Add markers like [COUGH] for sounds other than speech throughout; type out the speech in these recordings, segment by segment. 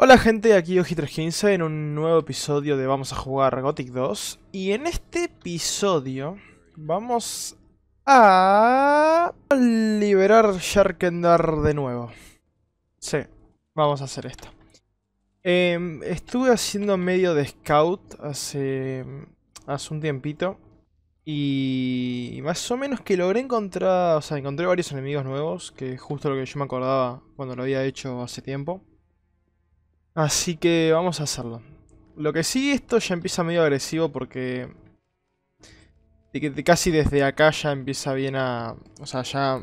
Hola gente, aquí Yogi315 en un nuevo episodio de Vamos a jugar Gothic 2 Y en este episodio vamos a liberar Sharkendar de nuevo. Sí, vamos a hacer esto. Em, Estuve haciendo medio de scout hace, hace un tiempito. Y más o menos que logré encontrar, o sea, encontré varios enemigos nuevos, que es justo lo que yo me acordaba cuando lo había hecho hace tiempo. Así que vamos a hacerlo. Lo que sí, esto ya empieza medio agresivo porque... Casi desde acá ya empieza bien a... O sea, ya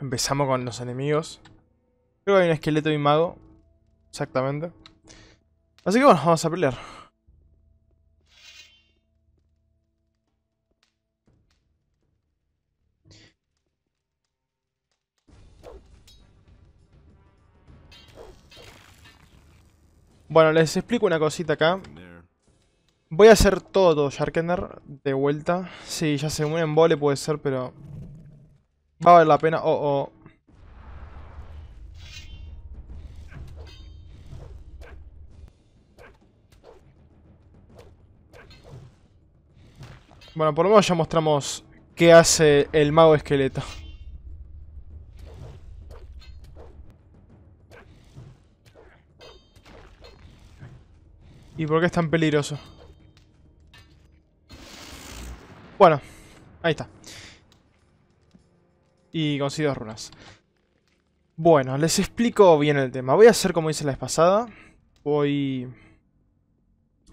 empezamos con los enemigos. Creo que hay un esqueleto y mago. Exactamente. Así que bueno, vamos a pelear. Bueno, les explico una cosita acá. Voy a hacer todo, Sharkender, de vuelta. Sí, ya sé, un embole puede ser, pero... Va a valer la pena. Oh, oh. Bueno, por lo menos ya mostramos qué hace el mago esqueleto. ¿Y por qué es tan peligroso? Bueno, ahí está. Y consigo runas. Bueno, les explico bien el tema. Voy a hacer como hice la vez pasada. Voy...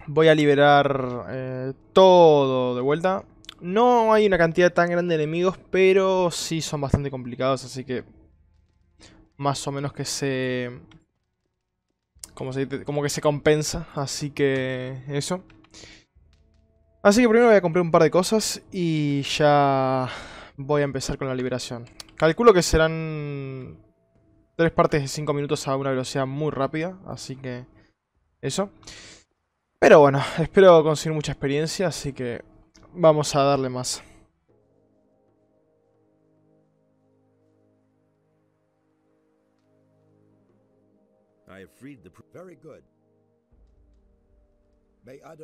Voy a liberar eh, todo de vuelta. No hay una cantidad tan grande de enemigos, pero sí son bastante complicados, así que... Más o menos que se como, que se compensa, así que eso. Así que primero voy a comprar un par de cosas y ya voy a empezar con la liberación. Calculo que serán tres partes de 5 minutos a una velocidad muy rápida, así que eso. Pero bueno, espero conseguir mucha experiencia, así que vamos a darle más. I have freed the... Very good. May I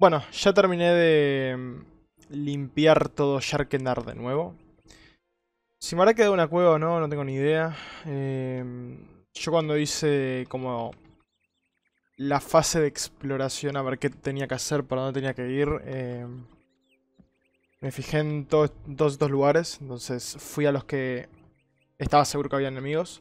Bueno, ya terminé de mm, limpiar todo Sharkendar de nuevo. Si me habrá quedado una cueva o no, no tengo ni idea. Em, yo cuando hice como la fase de exploración a ver qué tenía que hacer, para dónde tenía que ir, em, me fijé en todos estos lugares. Entonces fui a los que estaba seguro que había enemigos.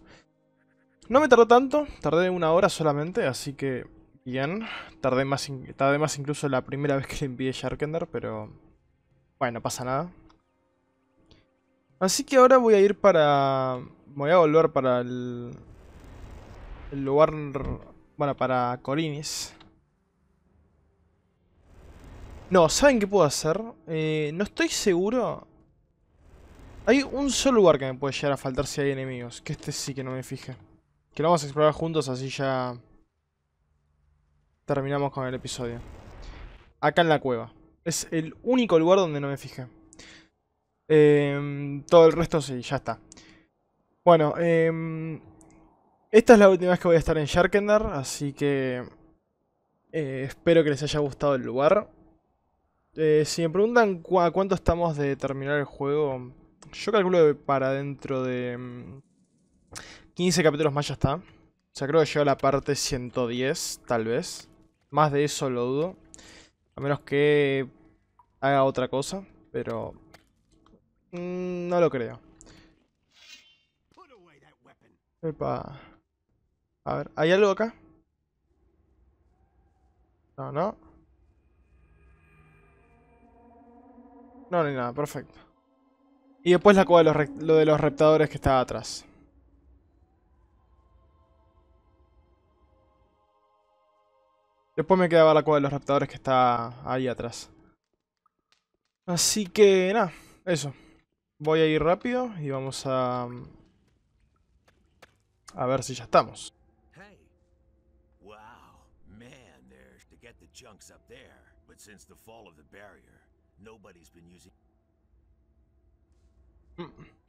No me tardó tanto, tardé una hora solamente, así que Bien, tardé más, tardé más incluso la primera vez que le envié Sharkender, pero bueno, no pasa nada. Así que ahora voy a ir para... Voy a volver para el... El lugar... Bueno, para Corinis. No, ¿saben qué puedo hacer? Eh, no estoy seguro. Hay un solo lugar que me puede llegar a faltar si hay enemigos. Que este sí que no me fije. Que lo vamos a explorar juntos así ya terminamos con el episodio. Acá en la cueva. Es el único lugar donde no me fijé. Em, todo el resto sí, ya está. Bueno, em, esta es la última vez que voy a estar en Sharkendar, así que eh, espero que les haya gustado el lugar. Eh, si me preguntan a cuánto estamos de terminar el juego, yo calculo que para dentro de 15 em, capítulos más ya está. O sea, creo que llega a la parte 110, tal vez. Más de eso lo dudo. A menos que haga otra cosa. Pero... Mm, no lo creo. Epa. A ver, ¿hay algo acá? No, no. No, ni nada, perfecto. Y después la cueva de los, lo de los reptadores que estaba atrás. Después me quedaba la cueva de los raptadores que está ahí atrás. Así que nada, eso. Voy a ir rápido y vamos a... A ver si ya estamos.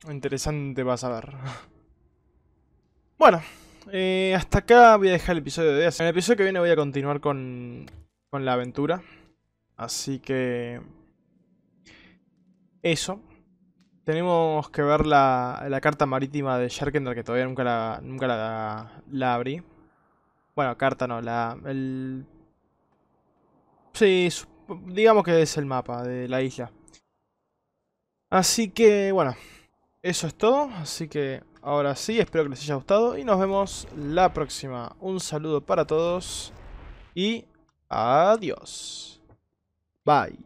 Interesante vas a ver. [LAUGHS] Bueno, eh, hasta acá voy a dejar el episodio de hoy. En el episodio que viene voy a continuar con, con la aventura. Así que... Eso. Tenemos que ver la, la carta marítima de Sharkender que todavía nunca la, nunca la, la abrí. Bueno, carta no, la... El... Sí, digamos que es el mapa de la isla. Así que, bueno, eso es todo. Así que Ahora sí, espero que les haya gustado y nos vemos la próxima. Un saludo para todos y adiós. Bye.